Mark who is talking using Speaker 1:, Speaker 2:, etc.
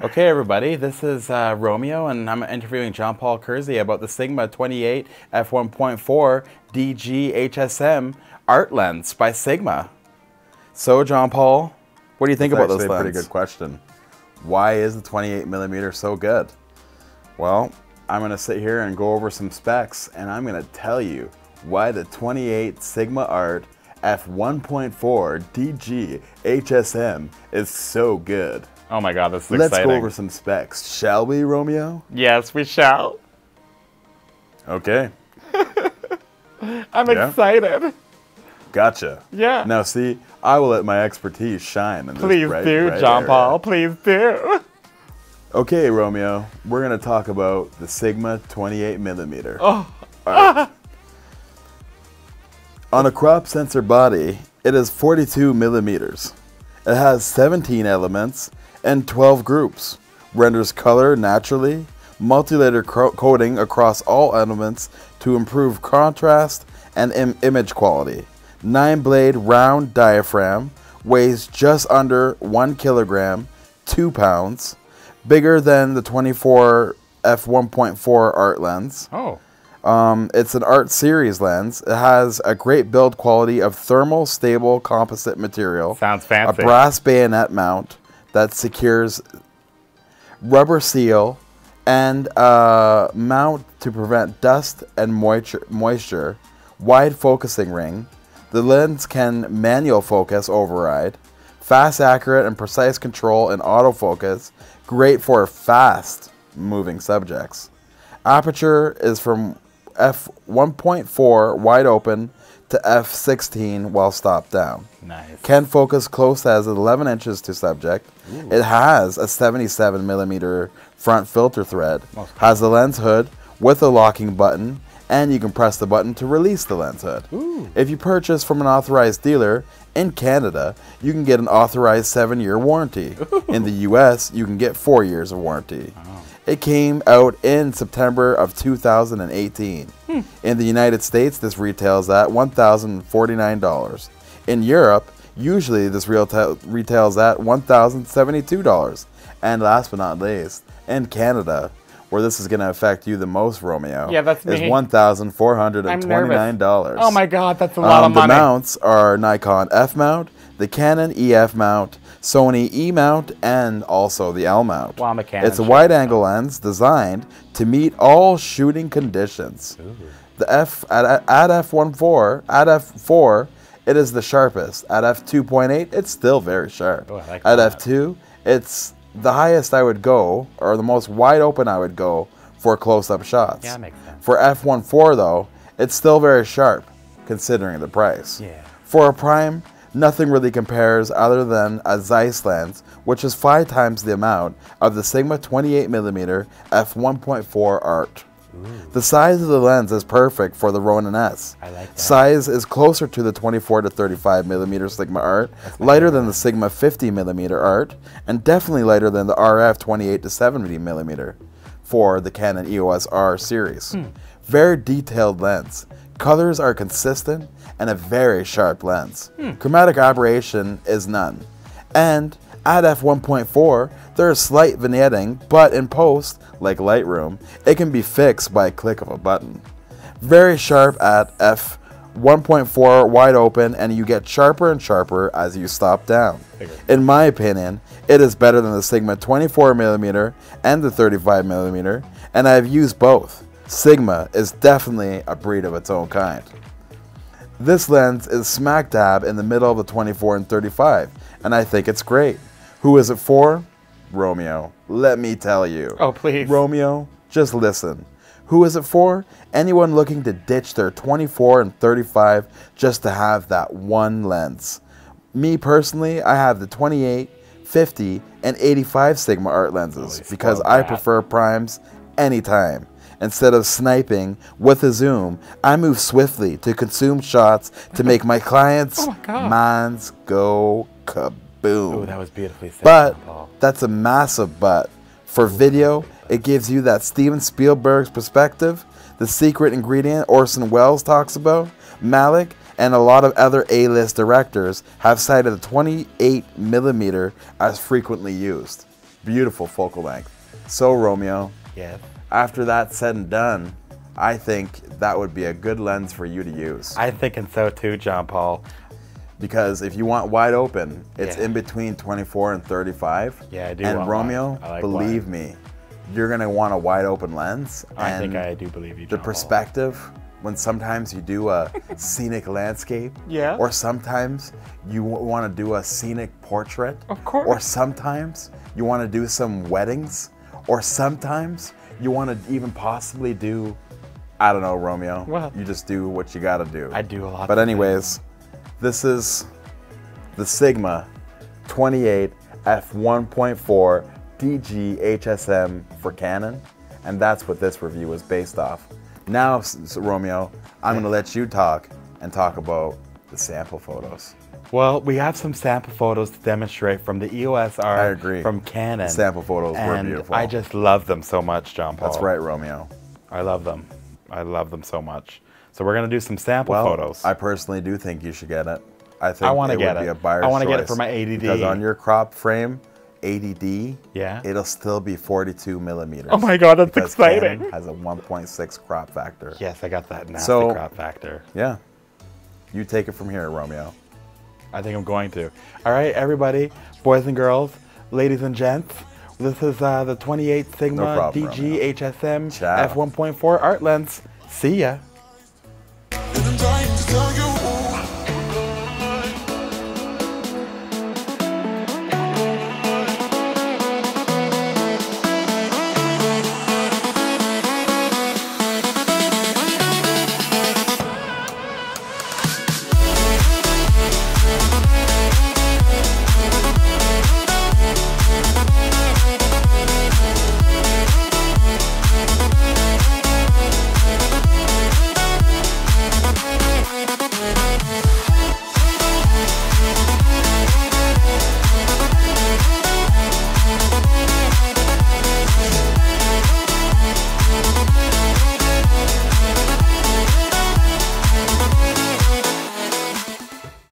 Speaker 1: Okay, everybody, this is uh, Romeo, and I'm interviewing Jon Paul Kersey about the Sigma 28 f1.4 DG HSM art lens by Sigma. So, Jon Paul, what do you think
Speaker 2: That's
Speaker 1: about this lens?
Speaker 2: actually a pretty good question. Why is the 28 millimeter so good? Well, I'm gonna sit here and go over some specs, and I'm gonna tell you why the 28 Sigma Art f1.4 DG HSM is so good.
Speaker 1: Oh my God, this is
Speaker 2: Let's
Speaker 1: exciting.
Speaker 2: go over some specs, shall we, Romeo?
Speaker 1: Yes, we shall.
Speaker 2: Okay,
Speaker 1: I'm
Speaker 2: Yeah.
Speaker 1: excited.
Speaker 2: gotcha.
Speaker 1: Yeah.
Speaker 2: Now, see, I will let my expertise shine. In this
Speaker 1: Please
Speaker 2: bright,
Speaker 1: do,
Speaker 2: bright
Speaker 1: John
Speaker 2: area.
Speaker 1: Paul. Please do.
Speaker 2: Okay, Romeo, we're gonna talk about the Sigma 28 millimeter.
Speaker 1: Oh,
Speaker 2: On a crop sensor body, it is 42 millimeters. It has 17 elements and 12 groups. Renders color naturally. Multi-layer coating across all elements to improve contrast and Im- image quality. 9-blade round diaphragm weighs just under 1 kilogram, 2 pounds. Bigger than the 24 f1.4 art lens.
Speaker 1: oh.
Speaker 2: Um, it's an art series lens. It has a great build quality of thermal stable composite material.
Speaker 1: Sounds fancy.
Speaker 2: A brass bayonet mount that secures rubber seal and a mount to prevent dust and moisture. moisture. Wide focusing ring. The lens can manual focus override. Fast, accurate, and precise control in autofocus. Great for fast moving subjects. Aperture is from f1.4 wide open to f16 while stopped down.
Speaker 1: Nice.
Speaker 2: Can focus close as 11 inches to subject. It has a 77 millimeter front filter thread.
Speaker 1: Most
Speaker 2: Has a lens hood with a locking button, and you can press the button to release the lens hood. If you purchase from an authorized dealer in Canada, you can get an authorized seven-year warranty. In the U.S., you can get four years of warranty. It came out in September of 2018. In the United States, this retails at $1,049. In Europe, usually this retails at $1,072. And last but not least, in Canada, where this is going to affect you the most, Romeo,
Speaker 1: Yeah, that's
Speaker 2: is
Speaker 1: me.
Speaker 2: $1,429.
Speaker 1: Oh my God, that's a lot
Speaker 2: Um,
Speaker 1: of money.
Speaker 2: The mounts are Nikon F mount, the Canon EF mount, Sony E mount, and also the L mount.
Speaker 1: Wow, I'm a Canon
Speaker 2: It's a wide angle lens designed to meet all shooting conditions. The F at, at f1.4 at f4 it is the sharpest. At f2.8 it's still very sharp.
Speaker 1: Oh, I like
Speaker 2: at
Speaker 1: that.
Speaker 2: f2 it's the highest I would go or the most wide open I would go for close-up shots.
Speaker 1: Yeah, makes sense.
Speaker 2: For f1.4 though, it's still very sharp considering the price.
Speaker 1: Yeah.
Speaker 2: For a prime, nothing really compares other than a Zeiss lens, which is five times the amount of the Sigma 28mm f1.4 art. The size of the lens is perfect for the Ronin S.
Speaker 1: I like.
Speaker 2: Size is closer to the 24 to 35 millimeter Sigma art, lighter than the Sigma 50 millimeter art, and definitely lighter than the RF 28 to 70 millimeter for the Canon EOS R series.
Speaker 1: Hmm.
Speaker 2: Very detailed lens. Colors are consistent and a very sharp lens.
Speaker 1: Hmm.
Speaker 2: Chromatic aberration is none. And at f1.4, there is slight vignetting, but in post, like Lightroom, it can be fixed by a click of a button. Very sharp at f1.4 wide open, and you get sharper and sharper as you stop down. In my opinion, it is better than the Sigma 24mm and the 35mm, and I've used both. Sigma is definitely a breed of its own kind. This lens is smack dab in the middle of the 24 and 35, and I think it's great. Who is it for? Romeo. Let me tell you.
Speaker 1: Oh, please.
Speaker 2: Romeo, just listen. Who is it for? Anyone looking to ditch their 24 and 35 just to have that one lens. Me personally, I have the 28, 50, and 85 Sigma art lenses
Speaker 1: Holy
Speaker 2: because I
Speaker 1: brat.
Speaker 2: prefer primes anytime. Instead of sniping with a zoom, I move swiftly to consume shots to make my clients'
Speaker 1: Oh my
Speaker 2: minds go kaboom.
Speaker 1: Oh, that was beautifully said,
Speaker 2: But
Speaker 1: Paul.
Speaker 2: that's a massive but. For video, it gives you that Steven Spielberg's perspective, the secret ingredient Orson Welles talks about, Malick, and a lot of other A-list directors have cited the 28 millimeter as frequently used. beautiful focal length. So Romeo,
Speaker 1: Yeah.
Speaker 2: After that's said and done, I think that would be a good lens for you to use.
Speaker 1: I'm thinking so too, Jon Paul.
Speaker 2: because if you want wide open, it's
Speaker 1: Yeah.
Speaker 2: in between 24 and 35.
Speaker 1: Yeah, I do
Speaker 2: And
Speaker 1: want
Speaker 2: Romeo,
Speaker 1: wide. I like
Speaker 2: believe me, you're gonna want a wide open lens.
Speaker 1: I
Speaker 2: and
Speaker 1: think I do believe you,
Speaker 2: the
Speaker 1: Jon Paul.
Speaker 2: perspective when sometimes you do a scenic landscape
Speaker 1: Yeah.
Speaker 2: or sometimes you want to do a scenic portrait
Speaker 1: Of course.
Speaker 2: or sometimes you want to do some weddings or sometimes you want to even possibly do i don't know romeo.
Speaker 1: Well-
Speaker 2: you just do what you got to do.
Speaker 1: I do a lot
Speaker 2: but anyways this is the sigma 28 f1.4 dg hsm for canon and that's what this review is based off. Now romeo i'm going to let you talk and talk about the sample photos
Speaker 1: Well, we have some sample photos to demonstrate from the EOS R
Speaker 2: I agree.
Speaker 1: from Canon.
Speaker 2: The sample photos were
Speaker 1: and
Speaker 2: beautiful.
Speaker 1: I just love them so much, Jon Paul.
Speaker 2: that's right romeo
Speaker 1: I love them. I love them so much. So we're gonna do some sample
Speaker 2: well
Speaker 1: photos.
Speaker 2: i personally do think you should get it i think
Speaker 1: I wanna
Speaker 2: it
Speaker 1: get
Speaker 2: would be
Speaker 1: it.
Speaker 2: a buyer's
Speaker 1: I wanna get it for my 80D.
Speaker 2: because on your crop frame 80D,
Speaker 1: Yeah.
Speaker 2: it'll still be 42 millimeters.
Speaker 1: Oh my God, that's exciting.
Speaker 2: Canon has a 1.6 crop factor.
Speaker 1: yes, I got that nasty
Speaker 2: So-
Speaker 1: crop factor.
Speaker 2: Yeah. You take it from here, Romeo.
Speaker 1: I think I'm going to. All right, everybody, boys and girls, ladies and gents. This is uh, the 28 Sigma
Speaker 2: problem,
Speaker 1: DG HSM
Speaker 2: Ciao.
Speaker 1: f1.4 art lens. See ya.
Speaker 3: Enjoy